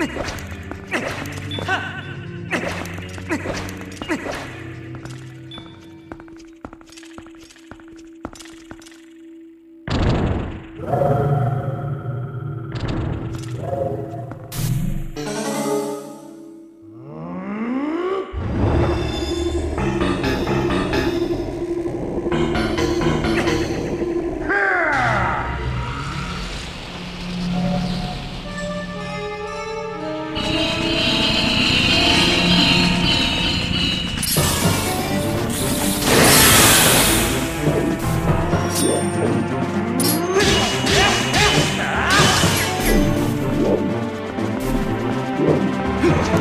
Oh. Huh?